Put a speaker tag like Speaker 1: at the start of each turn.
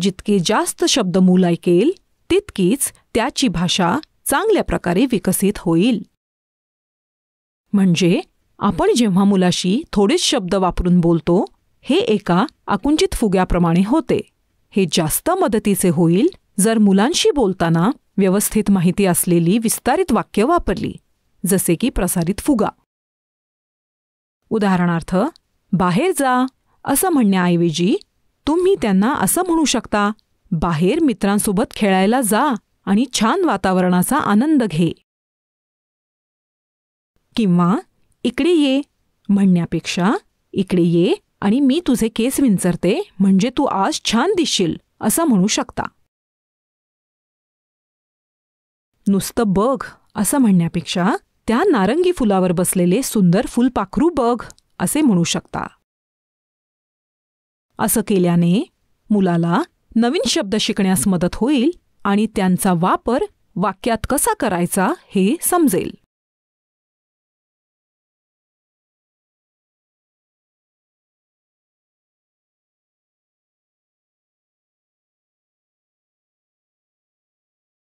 Speaker 1: जितके जास्त शब्द मूल ऐकेल तितकीच त्याची भाषा चांगल्या प्रकारे विकसित होईल. म्हणजे आपण जेव्हा मुलाशी थोडेच शब्द वापरून बोलतो हे एका आकुंचित फुग्याप्रमाणे होते. हे जास्त मदतीचे होईल जर मुलांशी बोलताना व्यवस्थित माहिती असलेली विस्तारित वाक्य वापरली जसे की प्रसारित फुगा. उदाहरणार्थ बाहेर जा असं म्हणण्याऐवजी तुम्ही त्यांना असं म्हणू शकता बाहेर मित्रांसोबत खेळायला जा आणि छान वातावरणाचा आनंद घे. किंवा इकडे ये म्हणण्यापेक्षा इकडे ये आणि मी तुझे केस विंचरते म्हणजे तू आज छान दिसशील असं म्हणू शकता. नुसतं बघ असं म्हणण्यापेक्षा त्या नारंगी फुलावर बसलेले सुंदर फुलपाखरू बघ असे म्हणू शकता. असं केल्याने मुलाला नवीन शब्द शिकण्यास मदत होईल आणि त्यांचा वापर वाक्यात कसा करायचा हे समजेल.